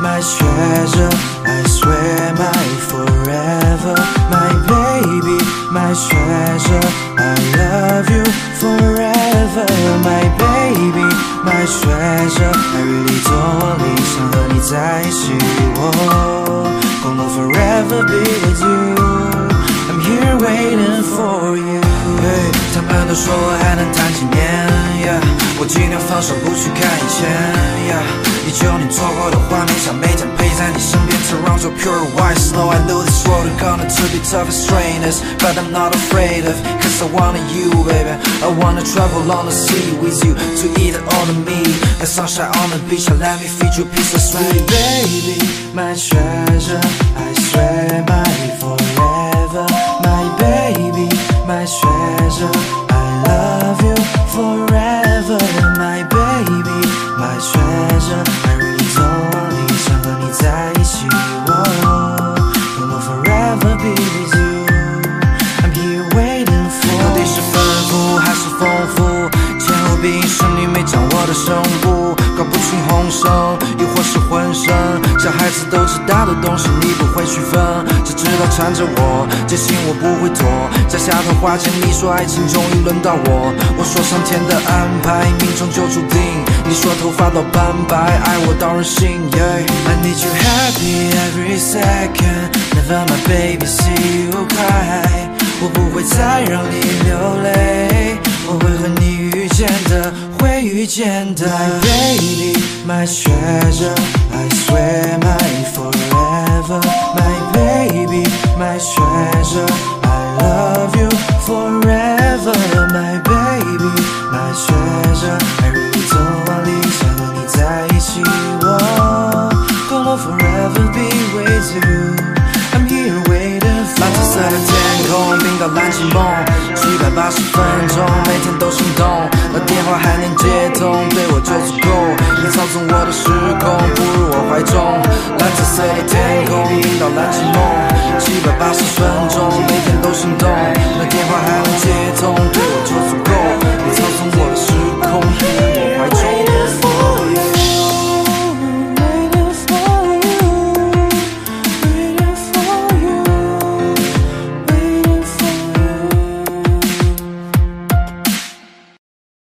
my treasure, I swear my forever, my baby, my treasure, I love you forever, my baby, my treasure, I really don't want 理想和你在一起，我 gonna forever be with you. I'm here waiting for you. 嘿，他们都说我还能谈几年，yeah, 我 尽量放手不去看以前，yeah, 你就你错过的画面，像每天陪在你身边，Toronto pure white snow. I know this road is gonna to be tough and strenuous, but I'm not afraid of, cause I wanted you, baby. I wanna travel on the sea with you, to eat all the meat, and sunshine on the beach, and let me feed you a piece of My sweet. baby, my treasure, I swear my forever. My baby, my treasure, 掌握的声部，搞不清红声，亦或是混声。小孩子都知道的东西，你不会区分，只知道缠着我，坚信我不会躲。在下头花前，你说爱情终于轮到我，我说上天的安排，命中就注定。你说头发都斑白，爱我到任性。Yeah. I need you happy every second. Never my baby see you cry. 我不会再让你流泪，见的，会遇见的。My baby, my treasure, I swear my forever. My baby, my treasure, I love you forever. My baby, my treasure, I really don't want 理想和你在一起，我 gonna forever be with you. I'm here waiting 蓝紫色的天空，冰到蓝晴梦，七百八十分钟，对我就足够，你操纵我的时空，扑入我怀中，蓝色的天空，引导蓝鲸梦。